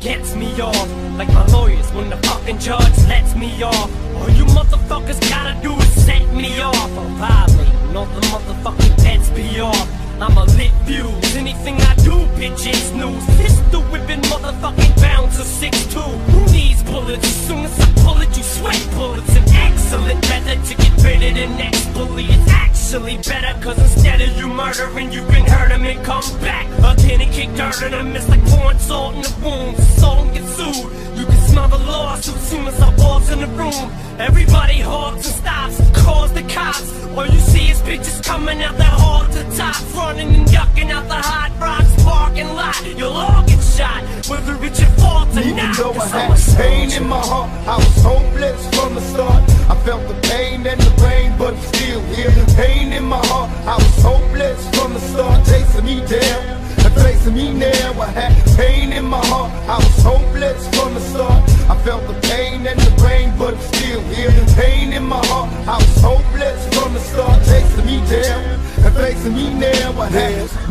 gets me off. Like my lawyers when the fucking judge lets me off. All you motherfuckers gotta do is set me off. I'm violating all the motherfucking pets be off. I'm a lit fuse. Anything I do, bitches news. Pistol whipping, motherfucking bound to 6'2. Actually better, cause instead of you murdering, you can hurt him and come back. Again and kick dirt in him. It's like pouring salt in the wounds. Assault and get sued. You can smell the lawsuit soon as I walk in the room. Everybody halts and stops, calls the cops. All you see is bitches coming out the hall to top, running and ducking out the hot rocks parking lot. You'll all get shot, whether it's your fault or Even not. though I had pain in my heart, I was hopeless from the start. Felt the pain and the pain, but I'm still here. Pain in my heart, I was hopeless from the start, chasing me down facing me now. I had pain in my heart,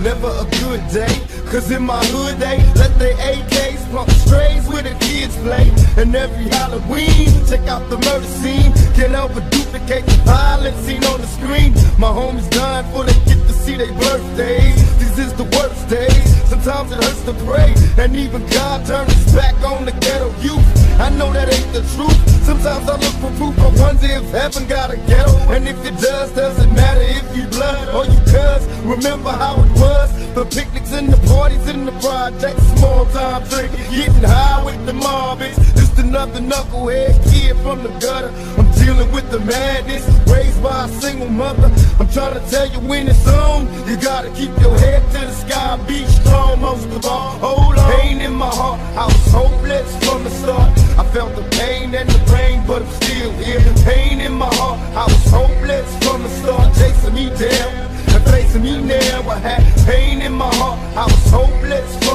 never a good day, cause in my hood they let their AKs plunk strays where the kids play. And every Halloween, check out the murder scene. Can't help but duplicate the violence seen on the screen. My homies dying for they get to see their birthdays. These is the worst days. Sometimes it hurts to pray, and even God turns his back on the ghetto youth. I know that ain't the truth. Sometimes I look for proof. I wonder if heaven got a ghetto, and if it does, doesn't matter if you Remember how it was? The picnics and the parties and the projects, small time drinking, getting high with the mob. It's just another knucklehead kid from the gutter. I'm dealing with the madness, raised by a single mother. I'm trying to tell you when it's on, you gotta keep your head to the sky, be strong most of all. Hold on, pain in my heart, I was hopeless from the start. I felt the pain and the pain, but I'm still here. Pain in my heart, I was hopeless me now. I had pain in my heart, I was hopeless